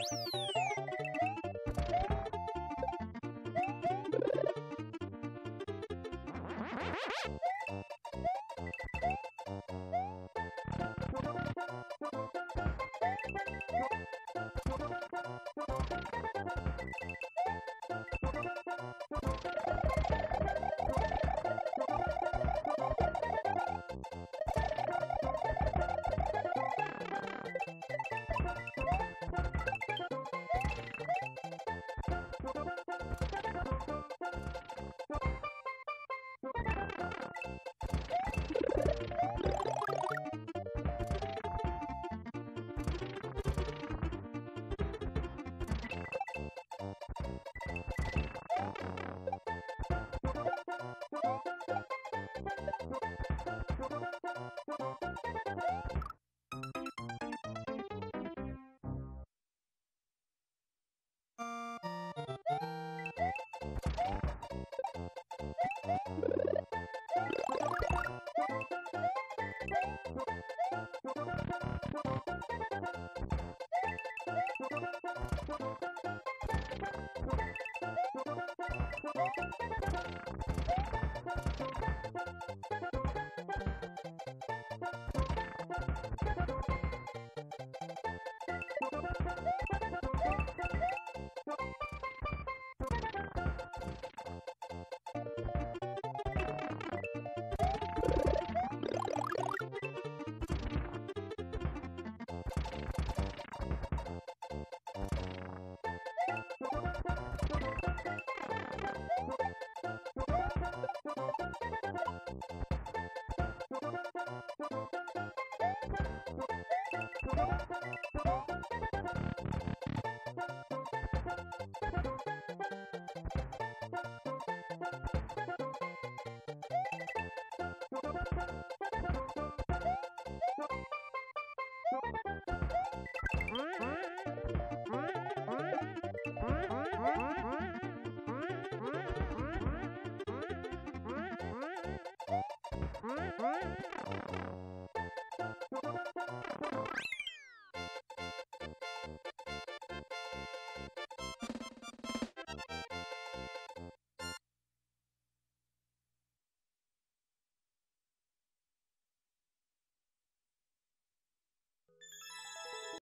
ハハハハ Mm-hmm.